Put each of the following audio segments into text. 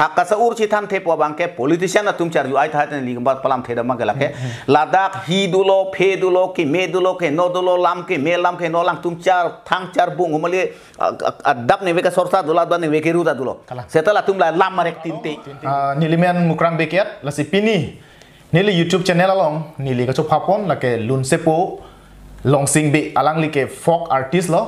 हाकाश उर चिथान थे पोबांगे पोलिटिशियन तुम चार आई था लिख पलाम थे गलाके लद्दाख हि दुलो फे दुलो कि मे दुलो के नो दुलो लाम के मे लाम के नो लाम तुम चार थांग चार बुंग मलिए अद्दाप ने वेका सरसा दुला दुला ने वेके रुदा दुलो सेतला तुम ला लाम मारे तीन निलिमेन मुक्रांग बेकेत लसि पिनी निली यूट्यूब चैनल अलोंग निली गचो फापोन लके लुनसेपो लोंगसिंग बे अलांग लिके फोक आर्टिस्ट लो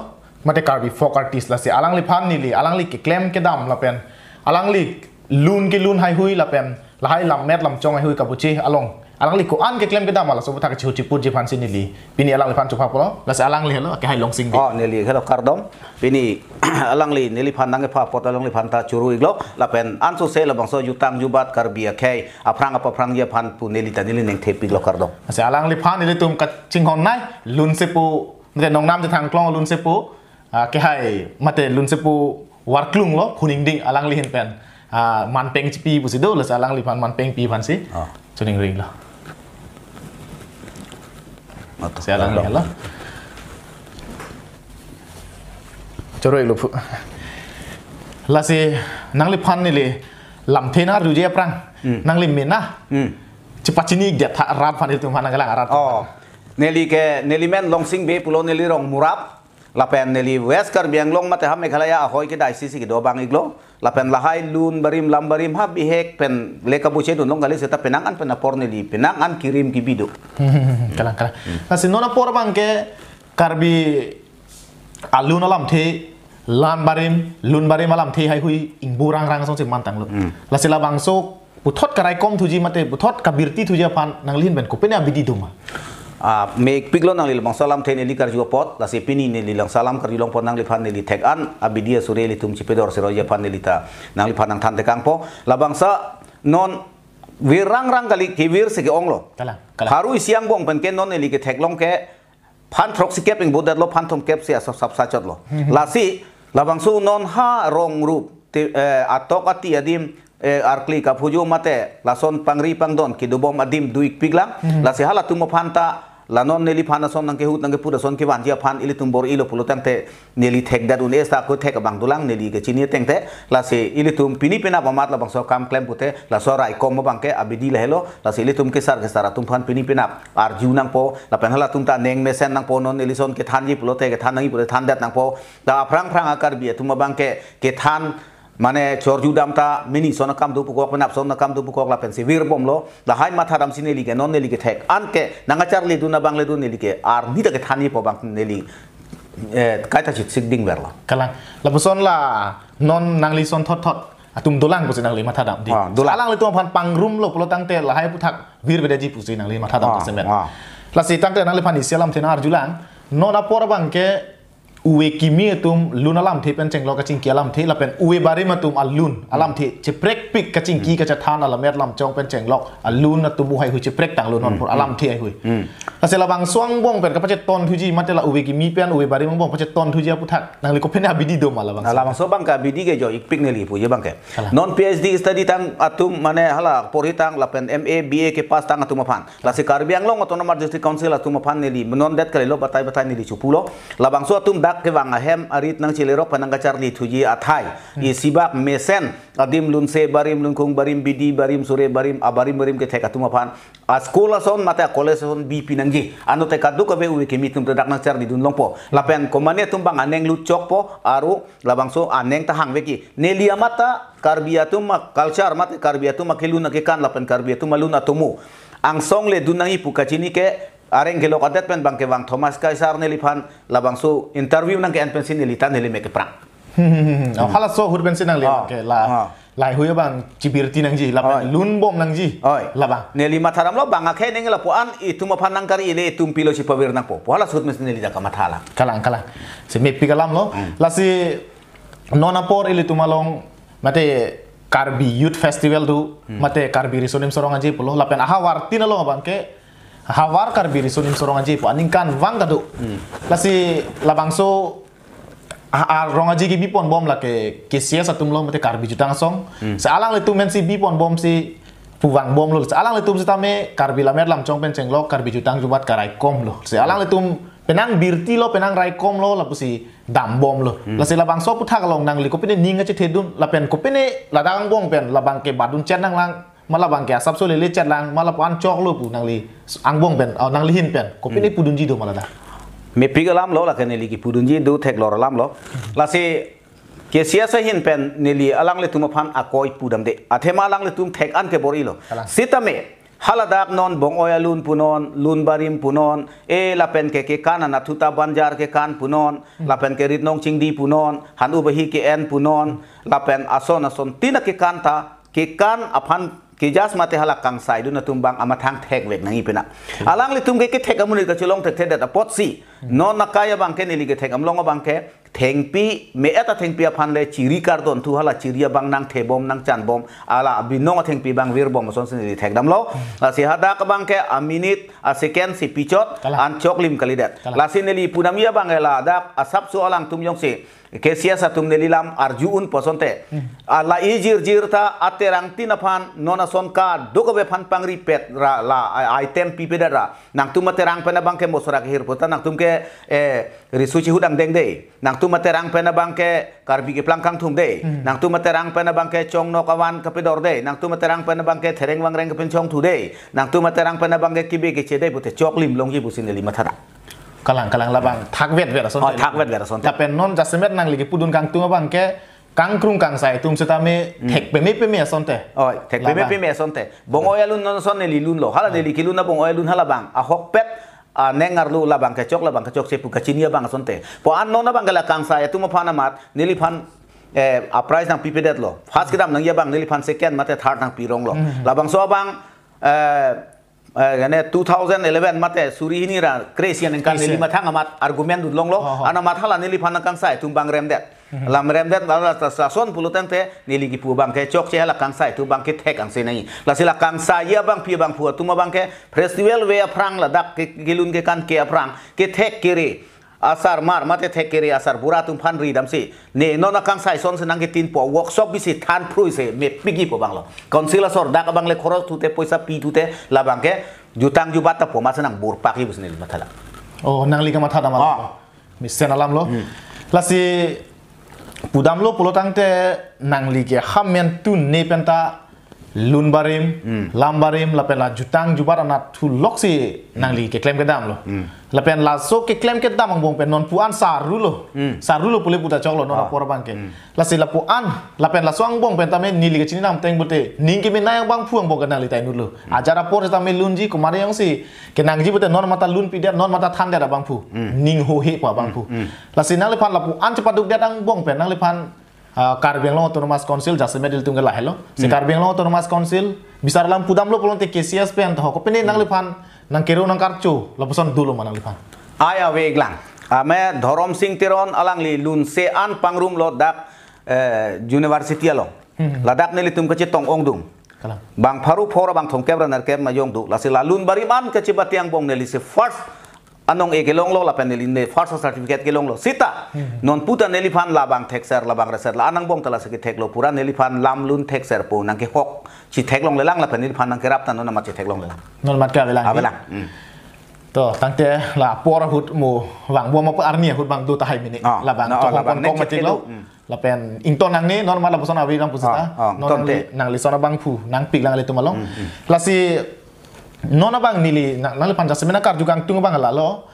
मते कार्बी फोक आर्टिस्ट लसि अलांग लि निली अलांग लि क्लेम के दाम लपेन अलांग लि lun ke lun hai hui la pen la hai lam met lam chong hai hui kapuchi along alang li ko an ke claim ke dam la so ta ka chu chi put je phan sin nili pini alang li phan chop hapon la si alang li lo ke hai long sing be oh nili ke kardom pini alang li nili phan nang ke pha pot alang li phan ta churu iglo la pen an so se la bang so yutang jubat karbia ke aprang apa aprang ye phan pu nili ta nili neng the piglo kardom la si alang li phan nili tum ka ching hon nai lun sepu แต่น้องน้ำจะทางกล้องลุนเซปูอ่าแก à, man peng chi pi bu si lang si cho ring la sa lang ya la cho roi lu phu la si nang li pan ni le lam the na ru nang li cepat sini dia tak rap pan itu mana galang arat oh Neli ke neli men longsing be pulau neli rong murap lapen neli west kar biang long mate ha meghalaya ahoy ke dai sisi do bang iglo lapen lahai lun barim lam barim ha bihek pen leka buche dun long gali seta penangan pen apor neli penangan kirim ki bidu kalang. Kalang nasi nona por bang ke karbi alun alam the lan barim lun barim alam the hai hui ing burang rang song sing mantang lo. La sila bang so puthot karai kom thuji mate puthot kabirti thuji pan nang lin ben ko pena bidi duma a me piglo nang lilang salam the neli kar jo pot la se pini ne lilang salam kar long pot nang li phan neli thek an abidia sure li tum chipedor se roja phan neli ta nang li phan nang than te kang po. La bangsa non wirang rang kali ki wir se ke onglo kala haru siang bong pen ken non neli ke thek long ke phan throk si kep ing bodat lo phan thom kep se sab sab sa chot lo. La si la bangsu non ha rong rup atok ati adim arkli ka phuju mate lason pangri pangdon ki dubom adim duik piglang la si hala tumo phanta लानों नेली फान असों नंगे हुत नंगे पूरा सों के वांजिया फान इली तुम्बोर इलो पुलो तंग नेली थेक दा दुने स्टाक को थेक बांग दुलांग नेली के चीनी तंग लासे इली तुम पिनी पिना बमात ला बंसो काम क्लेम पुते ला सो राई कोम बंके अभी दी लहलो लासे इली तुम के सार के सारा तुम फान पिनी पिना आर जीव नंग पो ला पहला तुम ता नेंग में सेन नंग पो नों नेली सों के थान जी पुलो थे के थान नंगी पुले थान दैत नंग पो ता फ्रांग फ्रांग आकर भी तुम बंके के थान mane chorju dam ta mini sona kam du pukok penap sona kam du pukok la pensi vir bom lo la hai matha dam sine li ke non neli ke thek an ke nanga char le du na bang le du neli ke ar ni ta ke thani po bang neli kai ta chit sik ding verla kalang. La buson la non nang li son thot thot atum dolang pusi nang li matha dam di. Alang le tu pan pang rum lo pulo tang te la hai puthak vir beda ji pusi nang li matha dam ta semet la si tang te nang li pan isialam thena arjulang non apor bang ke อุเอกิมีตุมลุนอลัมเทเป็นเจงลอกระจิงกีอลัมเทละเป็นอุเอบาริมาตุมอัลลุนอลัมเทจะเปรกปิกกระจิงกีก็จะทานอลัมเมตลัมจองเป็นเจงลอกอัลลุนนะตุมบุไฮหุจะเปรกต่างลุนนอนพุอลัมเทไอหุยแล้วเสร็จละบางส่วงบ่งเป็นกับพระเจตนทุจีมันจะละอุเอกิมีเป็นอุเอบาริมังบ่งพระเจตนทุจีพุทธะนางเลิกเป็นอาบิดีดมาละบางละบางส่วงบางกับบิดีเกจอีกปิกเนลีพุยบางแกนอนพีเอชดีสตดีตังอัตุมมันเนี่ยฮะละปอริตังละเป็นเอ็มเอบีเอเกปัสตังอัตุมาพันละสิการบียงลงอัตุนมาดิสติคอนซลอัตุมาพันเนลีนอนเด็ดกันเลยลบบัตไตบัตไตเนลีชูพุโลละบางส่วงตุมแบ dak ke ahem arit nang cilero panang kacar li tuji athai. I sibak mesen adim lunse barim lungkung barim bidi barim sure barim abarim barim ke theka tuma pan a sekolah son mata college son bi pinangji anu te kadu ka be uwe ke mitum te dak nang car di dun longpo. Lapen komane tumbang aneng lu chok po aru labang so aneng ta hang weki. Nelia mata karbiatum culture mata karbiatum keluna ke kan lapen karbiatum maluna tumu. Ang song le dunangi pukacini ke areng gelo kadet pen bang ke bang Thomas Kaisar neli pan labang so interview nang ke an pensin neli tan neli meke prang oh hala so hur pensin nang le ke la lai hui bang cibirti nang ji la lun bom nang ji la bang neli matharam lo bang akhe neng la itu ma pan nang kari ile tum pilo si pawir nang po hala sut mesin neli jaka mathala kalang kalang. Se me pigalam lo. La si nona por ile tumalong mate karbi youth festival tu mate karbi risonim sorong aji pulo lapen aha warti na lo bang ke hawar kar biri sunim sorong aji po aning kan wang kadu lasi labangso a rong aji ki bipon bom la ke ke sia satum lo mate kar biju tang song. Sa alang le tu men si bipon bom si puwang bom lo. Sa alang le tum si tame kar bila mer lam chong pen cheng lo kar biju tang jubat karai kom lo. Sa alang le tum penang birti lo penang raikom lo la pusi dam bom lo. La se la bang so puthak long nang li ko pene ninga che thedun la pen ko pene la dang bong pen la bang ke badun chen nang lang mala bang asap so le le chat lang mala pan chok lo pu nang li ang bong pen au nang li hin pen ko pene pudun ji do mala da me pigalam lo la kene li ki pudun ji do thek lor lam lo. La se ke sia sa hin pen ne li alang le tum phan akoi pudam de. Athema alang le tum thek an ke bori lo. Sitame haladak non bong oya lun punon lun barim punon e lapen ke ke kana natuta banjar ke kan punon lapen ke rit nong chingdi punon han ubahi ke en punon lapen ason ason tina ke kanta ke kan aphan ke jas mate hala kang sai du na tumbang amathang thek wek nangi pena alang le tum ke ke thek amun ke chilong thek thek da pot si non nakaya bang ke nili ke thek amlong bang ke thengpi me eta thengpi aphan le chiri kar don thu hala chiria bang nang thebom nang chan bom ala binong thengpi bang wir bom son sin di thek dam lo la si hada ka bang ke a second si pichot an chok lim kalidat la sin li punamia bang la da asap su alang tum yong si. Ke siasa tum nelilam arjuun posonte ala ijir jirta aterang tinaphan nona son ka dogobe phan pangri pet ra la item pipedara nang tum aterang pena bang ke mosra ke hirpota nang tum ke risuci hudang deng de nang tu materang pena bangke karbi ke plangkang tum de hmm. nang tu materang pena bangke chong no kawan kapedor de nang tu materang pena bangke thereng wang reng ke penchong tu de nang tu materang pena bangke kibe ke chede bute chok lim long ji busin lima thara kalang kalang labang thak vet vet son oh thak vet vet son tapi non jasemet nang lagi pudun kang tu bangke kang krung kang sai tum setame hmm. thek pe me pe me son te. Oh thek pe me pe me son te. Bongoyalun non son ne lilun lo. Hala de likilun na bongoyalun hala bang. A hok pet a nengar lu la bang kecok la bang kecok sepu kacinia bang sonte po an nona bang la kang saya tu ma phana mat nili phan eh a price nang pipe det lo. First kidam nang ya bang nili phan second mate third nang pirong lo. La bang so bang eh gane 2011 mate suri hini ra crazy nang kan nili amat argument du long lo. Ana mathala nili phan kang sai tum bang rem det lam rem det la ta sa son pulutan te nili ki pu bang ke chok che la kang sai tu bang ke thek ang se nai la sila kang sai ya bang pi bang pu tu ma bang ke festival we aprang la dak ke gilun ke kan ke aprang ke thek kere asar mar mate thek kere asar bura tum phan ri dam si ne no na kang sai son se nang ke tin po workshop bi si than pru se me pigi po bang lo konsila sor dak bang le khoros tu te poisa pi tu te la bang ke jutang jubat ta po ma senang bur pak hi busnil mathala oh nang li ka matha da ma mi sen alam lo la si pudam lo pulo tangte nang lige hamen tu ne penta lun barim mm. lam barim lapen la jutang jubar ana tu loksi nang li ke klaim ke dam lo mm. lapen la so ke klaim ke dam bong pen non puan saru lo mm. saru lo pule puta chok lo non ah. por bang ke mm. la si la puan lapen la so ang bong pen tame ni li ke chini nam teng bute ning ke min nang bang puang bong ke nang li tai nulo mm. ajara por tame lun ji kumare yang si ke nang ji bute non mata lun pi non mata than da bang pu mm. ning ho he pa bang pu mm. la si nang li pan la puan cepat duk datang bong pen nang pan Karbiang Long Autonomous Council jasa medil tunggal lah hello. Si Karbiang Long Autonomous Council bisa dalam pudam lo pelon te KCS pe antaho ko pene nang lipan nang kero nang karcho lapusan dulu manang lipan. Aya weglang. Ame Dhorom Singh Tiron alang li lun se an pangrum lo dak university lo. Ladak ne litum ke tong ong dung. Bang paru phora bang thong kebra nar keb ma yong du. Lasi lalun bariman ke batiang bong ne li se first anong e gelong lo la panel in first certificate gelong lo sita non puta nelifan labang texer labang reser la anang bong tala se tek lo pura nelifan lam lun texer po nang ke hok chi tek long le lang la panel fan nang ke rap tan non ma chi tek long le lang non mat ka velang avelang to tangte la por hut mu wang bo ma pa arnia hut bang du ta hai mini la bang to hong kong ma chik lo la pen ing ton nang ni non ma la pusan awi nang pusita non nang li sona bang pu nang pik lang le tu malong la si nona bang nili na nali panja semena kar juga tung bang lo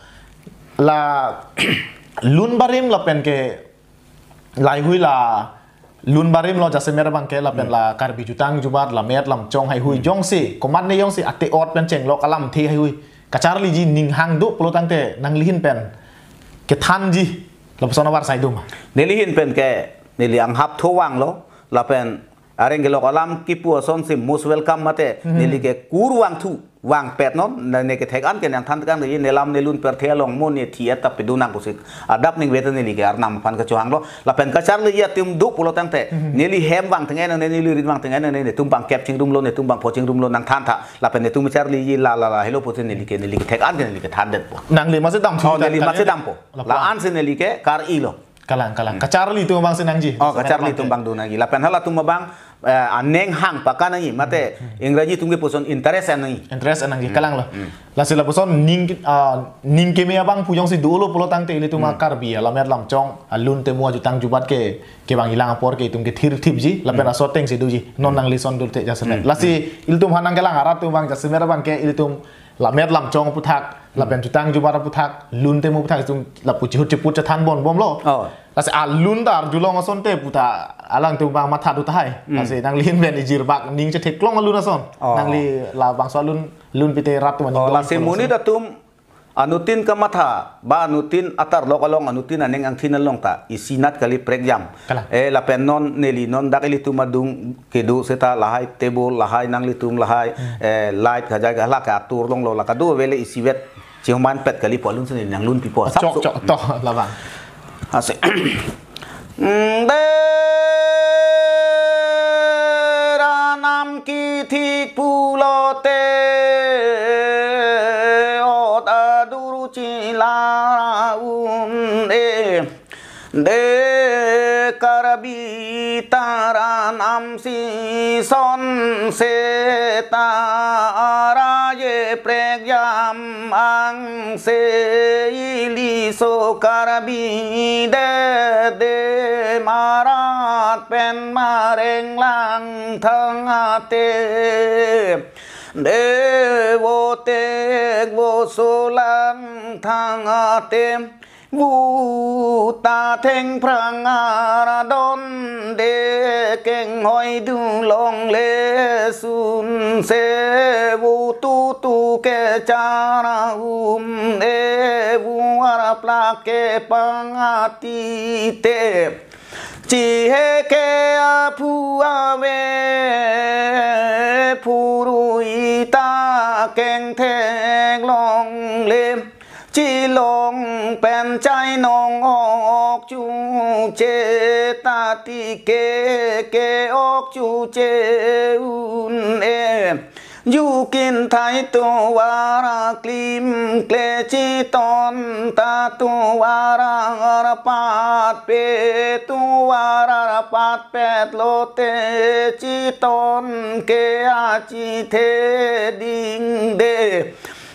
la lun barim la pen ke lai hui la lun barim lo jase mera bang ke la pen la kar bi jutang jubat la met lam chong hai hui jong si komat ne yong si ate ot pen cheng lo kalam thi hai hui kachar li ji ning hang du plo tang te nang lihin pen ke than ji la pesona war sai dum nelihin pen ke neli ang hap tho wang lo la pen areng gelok alam kipu son si most welcome mate. Neli ke kur wang thu wang pet non. Na ne ke thek an ke nang than kan ni ne lam ne lun per the long mon ne thia ta pe du nang pusik. Adap ning wetan ne li ke ar nam pan ka chuang lo. La pen ka char le ya tim du pulo tang te ne li hem wang tang ne ne li rit wang tang ne ne tum bang kep ching rum lo ne tum bang po ching rum lo nang than tha. La pen ne tum char li la la la hello putin ne li ke ne li ke thek an ke ne li ke than det po. Nang li ma se dam thu ne li ma se dam po. la an se ne li ke kar i lo. Kalang kalang. Kacar li tu bang senang ji. Oh kacar li tu bang du nagi la pen hala tu bang aneng hang pakan nangi mate ingraji tunggu poson interest nangi interest nangi kalang lo. la sila poson ning ning ke me abang pujong si dulu pulo tang te ile tu makar bi la mer lam chong alun te mua jutang jubat ke ke bang ilang apor ke tum ke thir thip ji. La pera soteng si du ji. Non nang lison dul te jasme la si il tum hanang kalang arat tu bang jasme bang ke il tum la mer lam chong putak la pen jutang jubat putak lun te mu putak tum la puchi hut put chan bon bom lo Lasi alun tar julong ason te puta alang tu bang mata tu tahai. Lasi nang lin ben ijir bak ning ce teklong alun ason. Nang li la bang so alun lun pite ratu man. Oh lasi muni datum anutin ke mata ba anutin atar lo kalong anutin aneng ang tinalong ta. Isinat kali pregjam eh la penon neli non dakili tu madung kedu seta lahai tebo lahai nang litum lahai eh light kajai gala ka atur long lo la kadu vele isiwet ciuman pet kali polun sini nang lun pipo cok cok to la bang asik. Dera nam ki thi để karabi tara nam si son se tara ye pregyam ang se ili so karabi de de marat pen mareng lang thang te de vô te vô số lang thang វូតាថេងប្រាំងអារដនដេកេងហុយឌូឡងលេស៊ុនសេវូទូទូកេចារាអ៊ុមអេវូអារប្លាកេបាងអាទីតេជីហេកេអាភូអាវេភូរុយតាកេងថេងឡងលេ ที่ลงเป็นใจนองออกจูเจตาติเกเกออกจูเจอุนเออยู่กินไทยตัววารากลิมเกลจีตอนตาตัววารารปาดเปตัววารารปาดแปดโลเตจีตอนเกอาจีเทดิงเด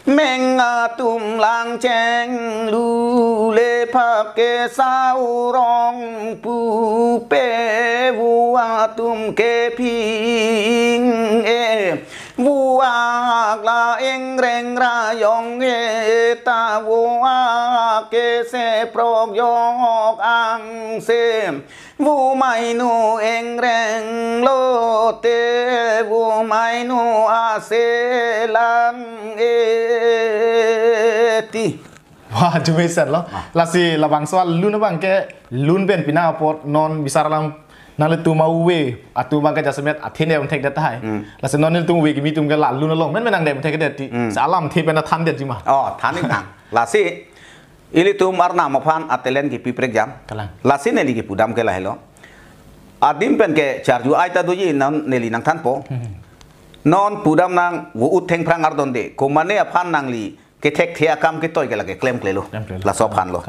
맹아 뚱랑쟁 룰레 밖에 싸우렁 부빼우와 뚱개핑에 วัวลาเองเร่งรายองเอตาวัวเกเสพรบยอกอังเสมวัวไม่นูเองเร่งโลเตวัวไม่นูอาเซลังเอติว้าจุเบสเซอร์เหรอลาซีระวังสวัสดลุนบังแกลุนเป็นปีน้าอพอดนอนวิสาร์ลัง นั่นเลยตัวมาอุเวอาตัวมันก็จะสมัยอาทิตเนี่ยมันเทคได้ได้แล้วสนอนนี่ตัวเวกิมีตัวกันหลานลุนนลงไม่นไม่นางเดมันเทคได้ดีสาลามเทเป็นทันเด็ดจิมาอ๋อทันนี่ต่างลาสิอีลิตัวมาร์นามาฟันอัตเลนกิปีเปรกจามล่าสิเนี่ยนี่กิปูดามก็นละเหรออาดิมเป็นแกชาร์จูไอตาดูยีนั่นเนี่ยลีนางทันโปนอนปูดามนางวูอุดเทงพรางอาร์ดอนเดกุมันเนี่ยพันนางลี thek thea kam ke toy ke la ke klem la so phan lo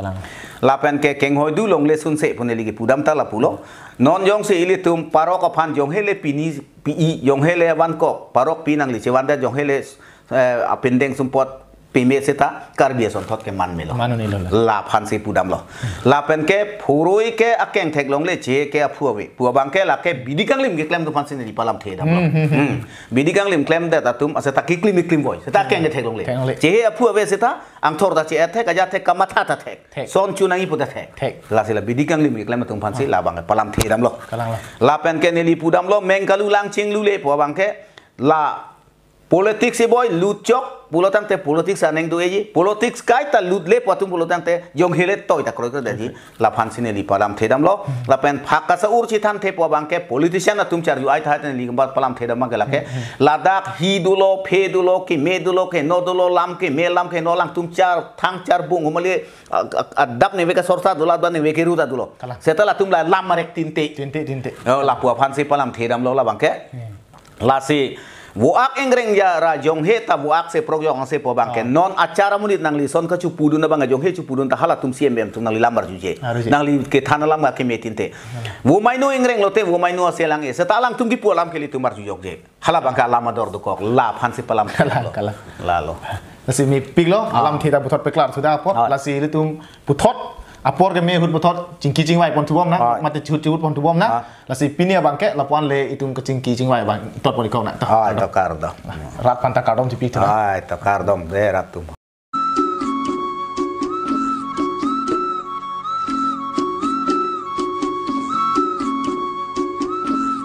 la pen ke keng hoi du long le sun se pun li ke pudam ta la pulo non aphan yong hele pini pi yong hele wan ko parok pinang li che wan da yong hele पेमे से पेमेसेता कार्बी सोन थोत के मान मिलो मानो नहीं लो ला फान से पुदाम लो ला पेन के फुरोई के अकेंग थेक लोंग ले जे के अफुवे पुआ बांग के ला के बिडी लिम के क्लेम तो फान से नहीं पालाम थे दम लो लिम क्लेम दे ता तुम असे ता की क्लिम क्लिम बोय से ता केंग थेक लोंग ले जे अफुआ वे से ता आंग थोर दा चे एथे का जाथे का ता थे सोन चुनाई पुदा थे ला से ला बिडी लिम के क्लेम तुम फान से ला बांग पालाम थे दम लो ला पेन के नेली पुदाम लो मेंगलु कालू लांग चिंग लू ले पुआ बांग के ला पोलिटिक्स बॉय लुचक पुलोतांगते पोलिटिक्स आनेंग दो एजी पोलिटिक्स काय ता लुदले पतुम पुलोतांगते जोंग हेले तोय ता क्रोक देही लाफान सिने लिपालाम थेदम लो लापेन फाका स उर छि थान थे प पॉलिटिशियन तुम चार यु आई थाते लिग बात पलाम थेदम मा गलाके लादाख हि दुलो फे दुलो कि मे दुलो के नो दुलो लाम के मे लाम के नो लाम तुम चार थांग चार बुंग मले अदब ने वेका सरसा दुला दने वेके रुदा दुलो सेतला तुम ला लाम मारे तीन ते तीन ते तीन ते ओ लापुआ फांसी लो ला बांके लासी Buak engreng ya ra jong he ta buak se prog jong se po bangke non acara munit nang li son ka chu pudun na banga jong he chu pudun ta hala tum siem bem tum nang li lambar juje nang li ke thana lam ga ke metin te. Wo mai no engreng lote wo mai no se lang e. Se ta lang tum ki pu lam ke li tumar ju jok je. Hala bangka lama dor do kok. La phan se palam Kalah, kalah. lalo Lasi mi piglo alam kita putot peklar sudah apot Ah. lasi à por cái mê hụt bột thốt chính kỳ chính vay bọn thu bom nè mà từ chút chút bọn thu bom nè là si pinia bằng kẹ là bọn lệ itum cái chính kỳ chính vay bằng bọn đi câu nè ai tập cardom rat pan tập cardom thì pi thôi cardom để rat tum